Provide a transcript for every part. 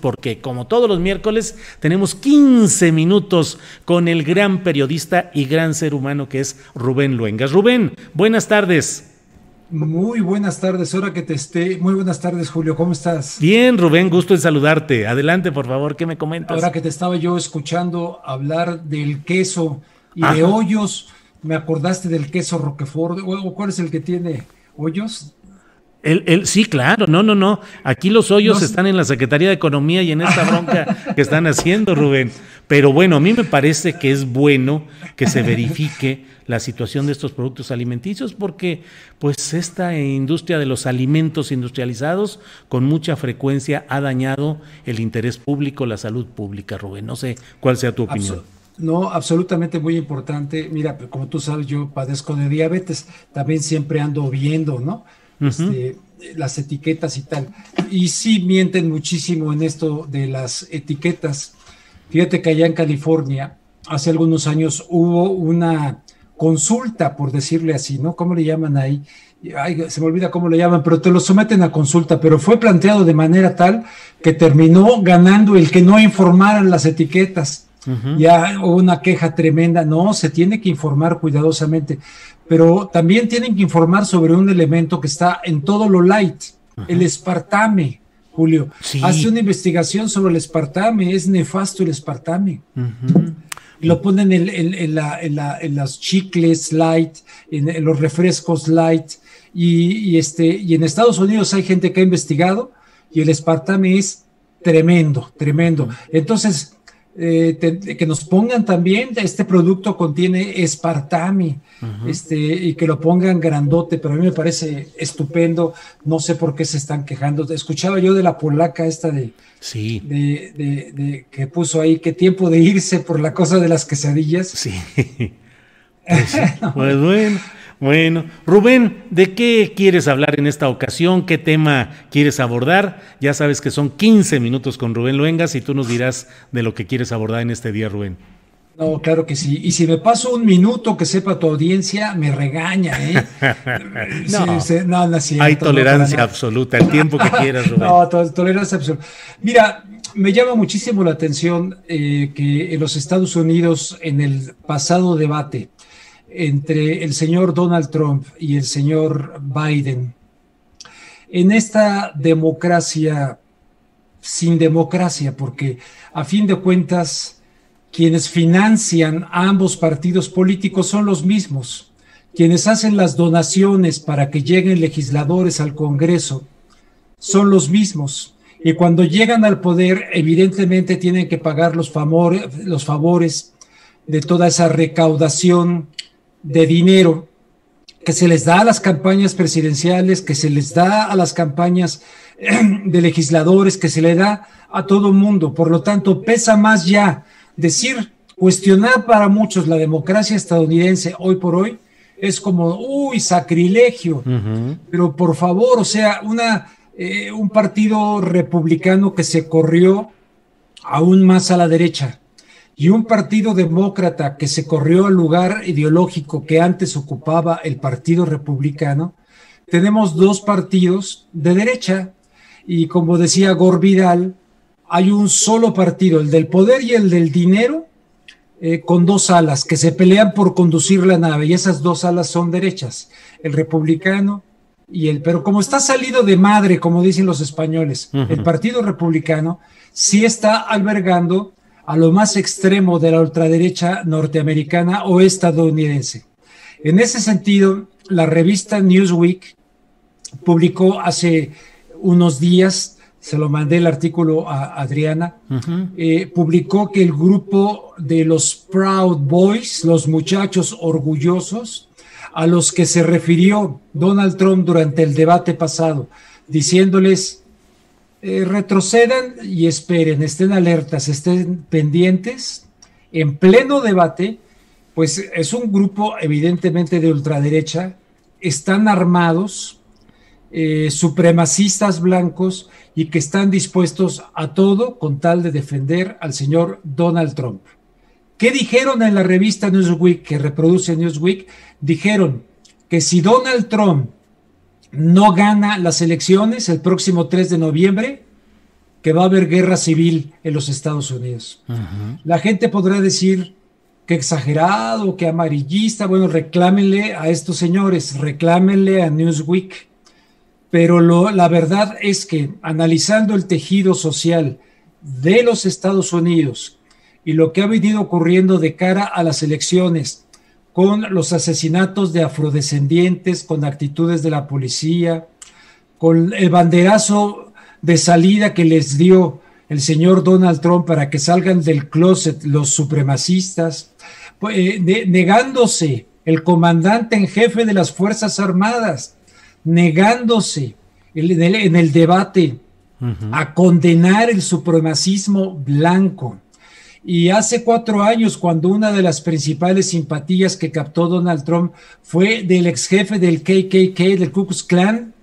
porque como todos los miércoles tenemos 15 minutos con el gran periodista y gran ser humano que es Rubén Luengas. Rubén, buenas tardes. Muy buenas tardes, hora que te esté. Muy buenas tardes, Julio, ¿cómo estás? Bien, Rubén, gusto en saludarte. Adelante, por favor, ¿qué me comentas? Ahora que te estaba yo escuchando hablar del queso y de hoyos, me acordaste del queso Roquefort. ¿Cuál es el que tiene hoyos? El, sí, claro, no, no, no. Aquí los hoyos están en la Secretaría de Economía y en esta bronca que están haciendo, Rubén. Pero bueno, a mí me parece que es bueno que se verifique la situación de estos productos alimenticios porque pues esta industria de los alimentos industrializados con mucha frecuencia ha dañado el interés público, la salud pública, Rubén. No sé cuál sea tu opinión. no, absolutamente muy importante. Mira, como tú sabes, yo padezco de diabetes, también siempre ando viendo, ¿no? Este, las etiquetas y tal. Y sí mienten muchísimo en esto de las etiquetas. Fíjate que allá en California, hace algunos años hubo una consulta, por decirle así, ¿no? ¿Cómo le llaman ahí? se me olvida cómo le llaman, pero te lo someten a consulta, pero fue planteado de manera tal que terminó ganando el que no informaran las etiquetas. Ya hubo una queja tremenda, no, se tiene que informar cuidadosamente, pero también tienen que informar sobre un elemento que está en todo lo light, el espartame. Julio, hace una investigación sobre el espartame, es nefasto el espartame. Lo ponen en, las chicles light, en, los refrescos light, y, este, y en Estados Unidos hay gente que ha investigado y el espartame es tremendo, tremendo. Entonces, eh, que nos pongan también, este producto contiene espartame, este, y que lo pongan grandote, pero a mí me parece estupendo, no sé por qué se están quejando. Escuchaba yo de la polaca esta de, sí. de, que puso ahí, qué tiempo de irse por la cosa de las quesadillas. Sí. Pues, pues bueno. Bueno, Rubén, ¿de qué quieres hablar en esta ocasión? ¿Qué tema quieres abordar? Ya sabes que son 15 minutos con Rubén Luengas y tú nos dirás de lo que quieres abordar en este día, Rubén. No, claro que sí. Y si me paso un minuto que sepa tu audiencia, me regaña, ¿eh? no, no, hay tolerancia absoluta, el tiempo que quieras, Rubén. No, tolerancia absoluta. Mira, me llama muchísimo la atención eh, que en los Estados Unidos, en el pasado debate, entre el señor Donald Trump y el señor Biden, en esta democracia sin democracia, porque a fin de cuentas quienes financian a ambos partidos políticos son los mismos, quienes hacen las donaciones para que lleguen legisladores al Congreso son los mismos. Y cuando llegan al poder, evidentemente tienen que pagar los, los favores de toda esa recaudación de dinero que se les da a las campañas presidenciales, que se les da a las campañas de legisladores, que se le da a todo mundo. Por lo tanto, pesa más ya decir, cuestionar para muchos la democracia estadounidense hoy por hoy es como, uy, sacrilegio. Pero por favor, o sea, una, eh, un partido republicano que se corrió aún más a la derecha y un partido demócrata que se corrió al lugar ideológico que antes ocupaba el Partido Republicano, tenemos dos partidos de derecha y como decía Gore Vidal, hay un solo partido, el del poder y el del dinero, eh, con dos alas que se pelean por conducir la nave y esas dos alas son derechas, el republicano y el, pero como está salido de madre, como dicen los españoles, el Partido Republicano sí está albergando a lo más extremo de la ultraderecha norteamericana o estadounidense. En ese sentido, la revista Newsweek publicó hace unos días, se lo mandé el artículo a Adriana, eh, publicó que el grupo de los Proud Boys, los muchachos orgullosos, a los que se refirió Donald Trump durante el debate pasado, diciéndoles eh, retrocedan y esperen, estén alertas, estén pendientes. En pleno debate, pues es un grupo evidentemente de ultraderecha, están armados, eh, supremacistas blancos y que están dispuestos a todo con tal de defender al señor Donald Trump. ¿Qué dijeron en la revista Newsweek que reproduce Newsweek? Dijeron que si Donald Trump no gana las elecciones el próximo 3 de noviembre, que va a haber guerra civil en los Estados Unidos. La gente podrá decir que exagerado, que amarillista, bueno, reclámenle a estos señores, reclámenle a Newsweek, pero lo, la verdad es que analizando el tejido social de los Estados Unidos y lo que ha venido ocurriendo de cara a las elecciones, con los asesinatos de afrodescendientes, con actitudes de la policía, con el banderazo de salida que les dio el señor Donald Trump para que salgan del closet los supremacistas, pues, eh, negándose el comandante en jefe de las Fuerzas Armadas, negándose en el, debate a condenar el supremacismo blanco. Y hace cuatro años, cuando una de las principales simpatías que captó Donald Trump fue del ex jefe del KKK, del Ku Klux Klan,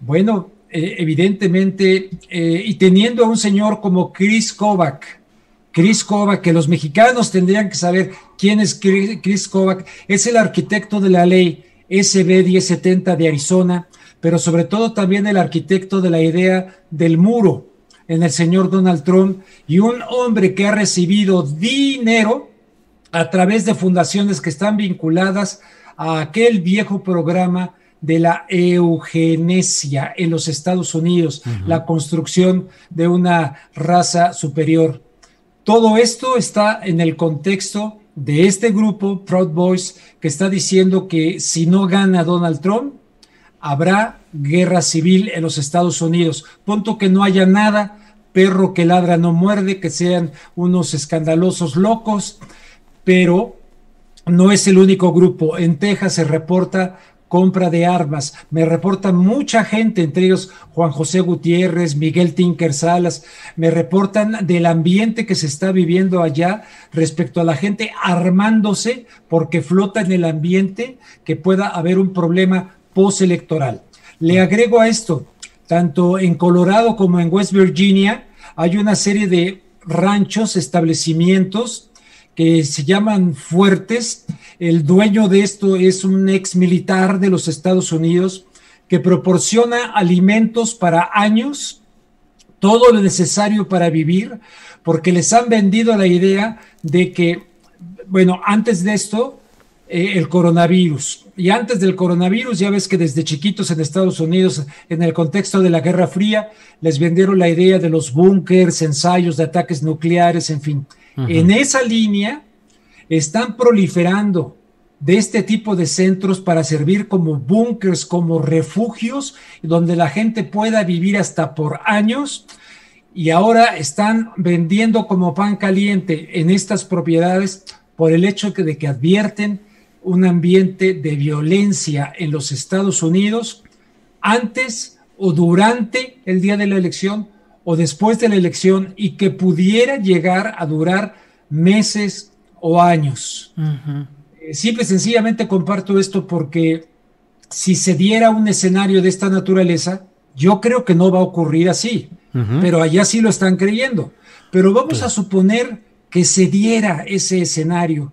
bueno, eh, evidentemente, eh, y teniendo a un señor como Chris Kovac, Chris Kovac, que los mexicanos tendrían que saber quién es Chris Kovac, es el arquitecto de la ley SB 1070 de Arizona, pero sobre todo también el arquitecto de la idea del muro en el señor Donald Trump y un hombre que ha recibido dinero a través de fundaciones que están vinculadas a aquel viejo programa de la eugenesia en los Estados Unidos, la construcción de una raza superior. Todo esto está en el contexto de este grupo, Proud Boys, que está diciendo que si no gana Donald Trump, habrá guerra civil en los Estados Unidos. Punto que no haya nada, perro que ladra no muerde, que sean unos escandalosos locos, pero no es el único grupo. En Texas se reporta compra de armas. Me reportan mucha gente, entre ellos Juan José Gutiérrez, Miguel Tinker Salas, me reportan del ambiente que se está viviendo allá respecto a la gente armándose porque flota en el ambiente que pueda haber un problema postelectoral. Le agrego a esto, tanto en Colorado como en West Virginia hay una serie de ranchos, establecimientos que se llaman fuertes. El dueño de esto es un ex militar de los Estados Unidos que proporciona alimentos para años, todo lo necesario para vivir, porque les han vendido la idea de que, bueno, antes de esto, eh, el coronavirus. Y antes del coronavirus, ya ves que desde chiquitos en Estados Unidos, en el contexto de la Guerra Fría, les vendieron la idea de los búnkers, ensayos de ataques nucleares, en fin. En esa línea, están proliferando de este tipo de centros para servir como búnkers, como refugios, donde la gente pueda vivir hasta por años. Y ahora están vendiendo como pan caliente en estas propiedades por el hecho de que advierten un ambiente de violencia en los Estados Unidos antes o durante el día de la elección o después de la elección y que pudiera llegar a durar meses o años. Eh, simple y sencillamente comparto esto porque si se diera un escenario de esta naturaleza, yo creo que no va a ocurrir así, pero allá sí lo están creyendo. Pero vamos a suponer que se diera ese escenario.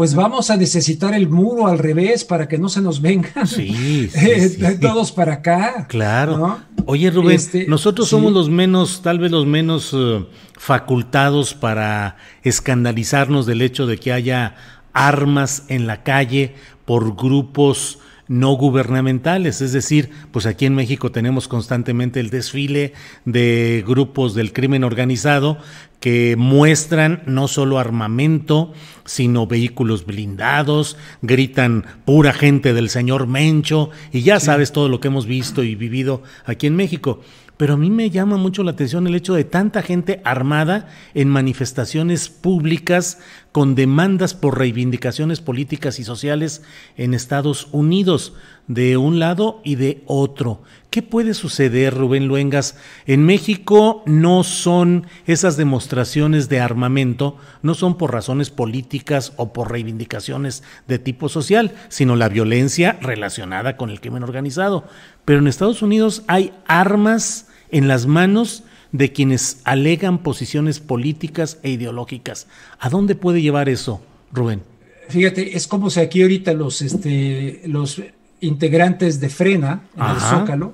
Pues vamos a necesitar el muro al revés para que no se nos vengan sí, eh, todos para acá. Claro. Oye, Rubén, este, nosotros somos los menos, tal vez los menos eh, facultados para escandalizarnos del hecho de que haya armas en la calle por grupos no gubernamentales, es decir, pues aquí en México tenemos constantemente el desfile de grupos del crimen organizado que muestran no solo armamento, sino vehículos blindados, gritan pura gente del señor Mencho, y ya sabes todo lo que hemos visto y vivido aquí en México. Pero a mí me llama mucho la atención el hecho de tanta gente armada en manifestaciones públicas con demandas por reivindicaciones políticas y sociales en Estados Unidos, de un lado y de otro. ¿Qué puede suceder, Rubén Luengas? En México no son esas demostraciones de armamento, no son por razones políticas o por reivindicaciones de tipo social, sino la violencia relacionada con el crimen organizado. Pero en Estados Unidos hay armas en las manos de quienes alegan posiciones políticas e ideológicas. ¿A dónde puede llevar eso, Rubén? Fíjate, es como si aquí ahorita los, este, los integrantes de Frena, en el Zócalo,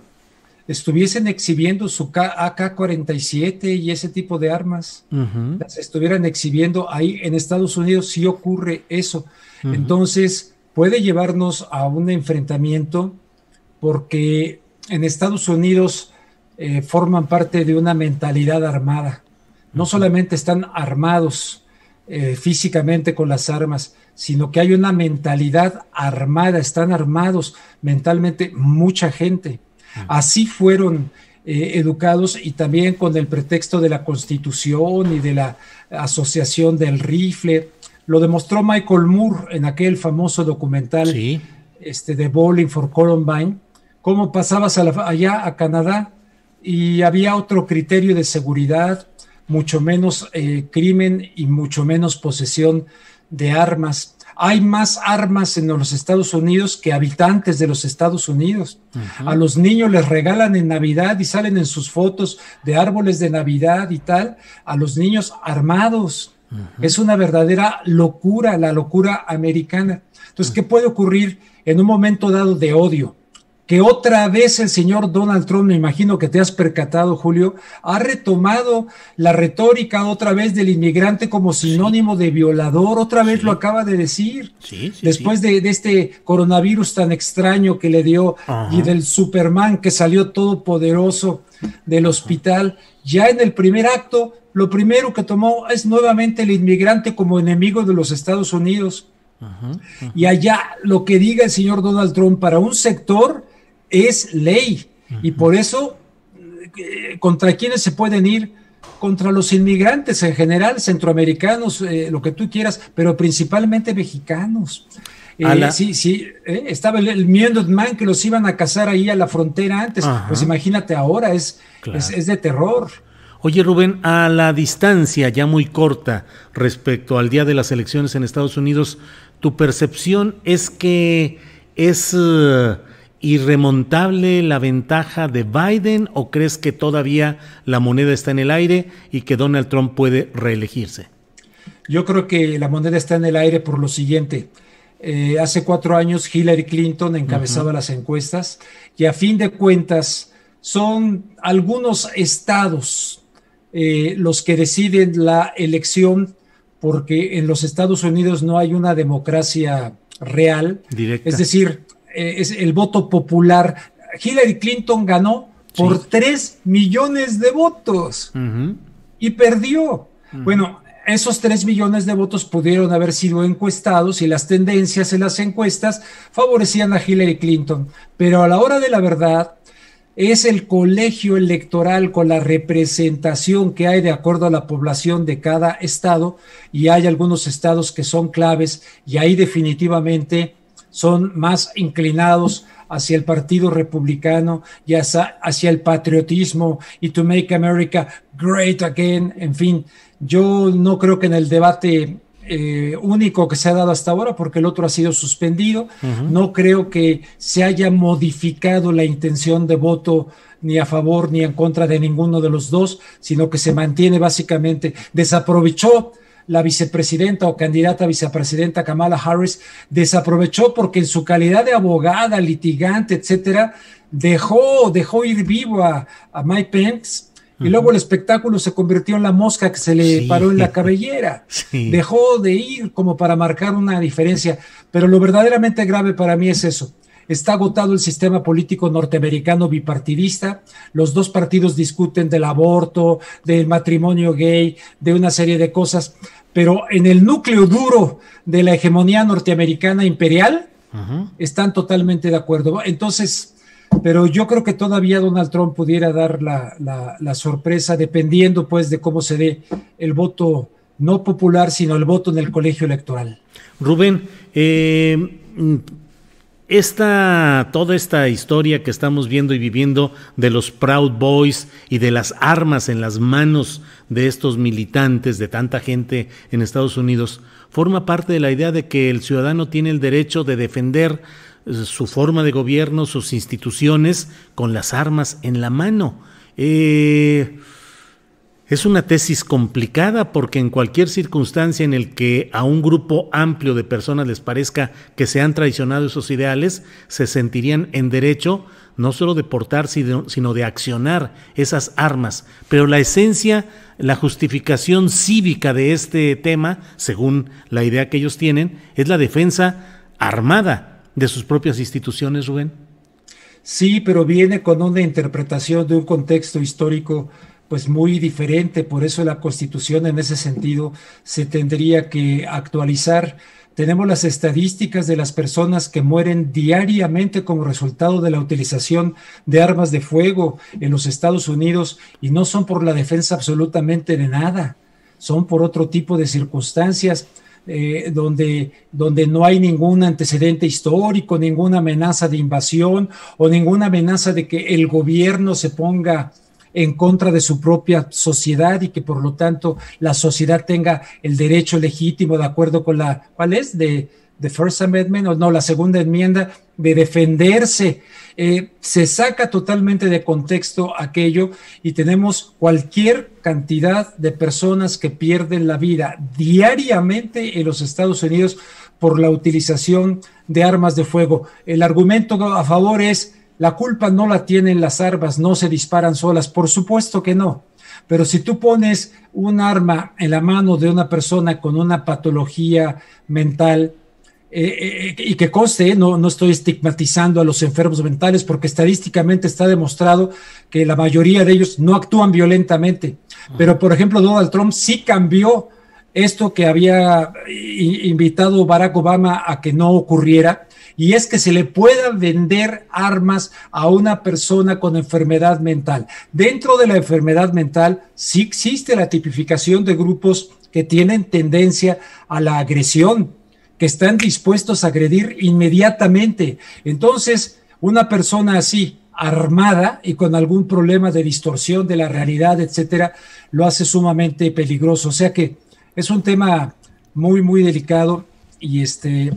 estuviesen exhibiendo su AK-47 y ese tipo de armas, las estuvieran exhibiendo ahí en Estados Unidos, si ocurre eso. Entonces, puede llevarnos a un enfrentamiento porque en Estados Unidos eh, forman parte de una mentalidad armada. No solamente están armados eh, físicamente con las armas, sino que hay una mentalidad armada, están armados mentalmente mucha gente. Así fueron eh, educados y también con el pretexto de la constitución y de la asociación del rifle. Lo demostró Michael Moore en aquel famoso documental este, de Bowling for Columbine, cómo pasabas allá a Canadá y había otro criterio de seguridad, mucho menos eh, crimen y mucho menos posesión de armas hay más armas en los Estados Unidos que habitantes de los Estados Unidos. A los niños les regalan en Navidad y salen en sus fotos de árboles de Navidad y tal, a los niños armados. Es una verdadera locura, la locura americana. Entonces, ¿qué puede ocurrir en un momento dado de odio? Que otra vez el señor Donald Trump, me imagino que te has percatado, Julio, ha retomado la retórica otra vez del inmigrante como sinónimo de violador, otra vez lo acaba de decir. Después de, este coronavirus tan extraño que le dio y del Superman que salió todopoderoso del hospital, ya en el primer acto, lo primero que tomó es nuevamente el inmigrante como enemigo de los Estados Unidos. Y allá lo que diga el señor Donald Trump para un sector es ley. Y por eso, eh, ¿contra quiénes se pueden ir? Contra los inmigrantes en general, centroamericanos, eh, lo que tú quieras, pero principalmente mexicanos. Eh, sí, sí, estaba el, el Man que los iban a cazar ahí a la frontera antes. Pues imagínate ahora, es, es, de terror. Oye Rubén, a la distancia ya muy corta respecto al día de las elecciones en Estados Unidos, ¿tu percepción es que es irremontable la ventaja de Biden o crees que todavía la moneda está en el aire y que Donald Trump puede reelegirse? Yo creo que la moneda está en el aire por lo siguiente. Eh, hace cuatro años Hillary Clinton encabezaba las encuestas y a fin de cuentas son algunos estados eh, los que deciden la elección porque en los Estados Unidos no hay una democracia real. Es decir, eh, es el voto popular. Hillary Clinton ganó por 3 millones de votos y perdió. Bueno, esos 3 millones de votos pudieron haber sido encuestados y las tendencias en las encuestas favorecían a Hillary Clinton. Pero a la hora de la verdad, es el colegio electoral con la representación que hay de acuerdo a la población de cada estado y hay algunos estados que son claves y ahí definitivamente son más inclinados hacia el Partido Republicano y hacia, el patriotismo y to make America great again. En fin, yo no creo que en el debate eh, único que se ha dado hasta ahora, porque el otro ha sido suspendido, no creo que se haya modificado la intención de voto ni a favor ni en contra de ninguno de los dos, sino que se mantiene básicamente, desaprovechó la vicepresidenta o candidata vicepresidenta Kamala Harris desaprovechó porque en su calidad de abogada, litigante, etcétera, dejó, dejó ir vivo a, Mike Pence. Y luego el espectáculo se convirtió en la mosca que se le paró en la cabellera. Dejó de ir como para marcar una diferencia. Pero lo verdaderamente grave para mí es eso. Está agotado el sistema político norteamericano bipartidista. Los dos partidos discuten del aborto, del matrimonio gay, de una serie de cosas. Pero en el núcleo duro de la hegemonía norteamericana imperial están totalmente de acuerdo. Entonces, pero yo creo que todavía Donald Trump pudiera dar la, sorpresa dependiendo pues de cómo se dé el voto no popular, sino el voto en el colegio electoral. Rubén, eh, esta, toda esta historia que estamos viendo y viviendo de los Proud Boys y de las armas en las manos de estos militantes, de tanta gente en Estados Unidos, forma parte de la idea de que el ciudadano tiene el derecho de defender eh, su forma de gobierno, sus instituciones, con las armas en la mano. Eh, Es una tesis complicada porque en cualquier circunstancia en el que a un grupo amplio de personas les parezca que se han traicionado esos ideales, se sentirían en derecho no solo de portar, sino de accionar esas armas. Pero la esencia, la justificación cívica de este tema, según la idea que ellos tienen, es la defensa armada de sus propias instituciones, Rubén. Sí, pero viene con una interpretación de un contexto histórico pues muy diferente, por eso la Constitución en ese sentido se tendría que actualizar. Tenemos las estadísticas de las personas que mueren diariamente como resultado de la utilización de armas de fuego en los Estados Unidos y no son por la defensa absolutamente de nada, son por otro tipo de circunstancias. Eh, donde, donde no hay ningún antecedente histórico, ninguna amenaza de invasión o ninguna amenaza de que el gobierno se ponga en contra de su propia sociedad y que por lo tanto la sociedad tenga el derecho legítimo de acuerdo con la, ¿cuál es? De, de First Amendment, o no, la segunda enmienda, de defenderse. Eh, se saca totalmente de contexto aquello y tenemos cualquier cantidad de personas que pierden la vida diariamente en los Estados Unidos por la utilización de armas de fuego. El argumento a favor es la culpa no la tienen las armas, no se disparan solas, por supuesto que no. Pero si tú pones un arma en la mano de una persona con una patología mental, eh, eh, y que conste, no, no estoy estigmatizando a los enfermos mentales porque estadísticamente está demostrado que la mayoría de ellos no actúan violentamente. Pero, por ejemplo, Donald Trump sí cambió esto que había invitado Barack Obama a que no ocurriera y es que se le pueda vender armas a una persona con enfermedad mental. Dentro de la enfermedad mental sí existe la tipificación de grupos que tienen tendencia a la agresión, que están dispuestos a agredir inmediatamente. Entonces, una persona así, armada y con algún problema de distorsión de la realidad, etcétera, lo hace sumamente peligroso. O sea que es un tema muy, muy delicado y este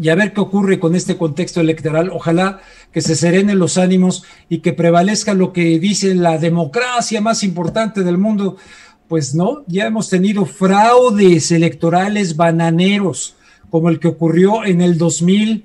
y a ver qué ocurre con este contexto electoral. Ojalá que se serenen los ánimos y que prevalezca lo que dice la democracia más importante del mundo. Pues no, ya hemos tenido fraudes electorales bananeros, como el que ocurrió en el 2000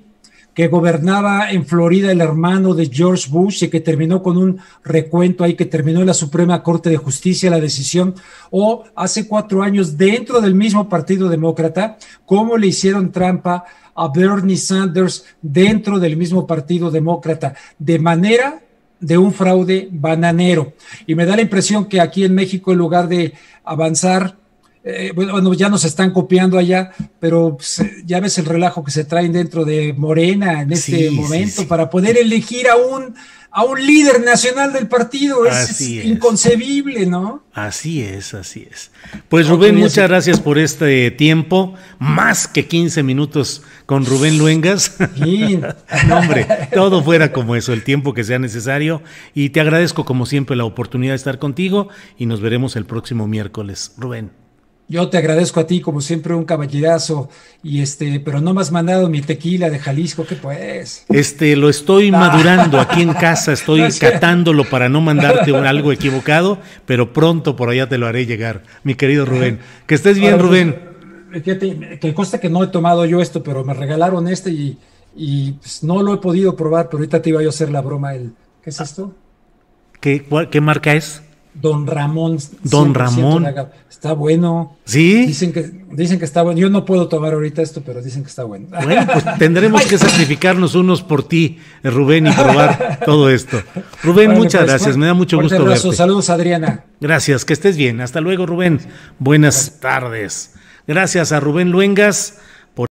que gobernaba en Florida el hermano de George Bush y que terminó con un recuento ahí, que terminó en la Suprema Corte de Justicia la decisión, o hace cuatro años dentro del mismo Partido Demócrata, cómo le hicieron trampa a Bernie Sanders dentro del mismo Partido Demócrata, de manera de un fraude bananero. Y me da la impresión que aquí en México, en lugar de avanzar, eh, bueno, ya nos están copiando allá, pero pues, ya ves el relajo que se traen dentro de Morena en este momento para poder elegir a un a un líder nacional del partido. Es, inconcebible, ¿no? Así es, así es. Pues Rubén, muchas gracias por este tiempo. Más que 15 minutos con Rubén Luengas. no, hombre, todo fuera como eso, el tiempo que sea necesario. Y te agradezco como siempre la oportunidad de estar contigo y nos veremos el próximo miércoles. Rubén. Yo te agradezco a ti, como siempre, un caballerazo, y este, pero no me has mandado mi tequila de Jalisco, ¿qué pues? Este, lo estoy ah. madurando aquí en casa, estoy catándolo para no mandarte algo equivocado, pero pronto por allá te lo haré llegar, mi querido Rubén. Que estés bien, pues, Rubén. Fíjate, que consta que no he tomado yo esto, pero me regalaron este y, y pues, no lo he podido probar, pero ahorita te iba yo a hacer la broma. El, ¿Qué es esto? ¿Qué, ¿Qué marca es? Don Ramón. Don Ramón. Está bueno. Sí. Dicen que, dicen que está bueno. Yo no puedo tomar ahorita esto, pero dicen que está bueno. Bueno, pues tendremos que sacrificarnos unos por ti, Rubén, y probar todo esto. Rubén, muchas pues, gracias. Me da mucho gusto abrazo. verte. Saludos, Adriana. Gracias, que estés bien. Hasta luego, Rubén. Buenas tardes. Gracias a Rubén Luengas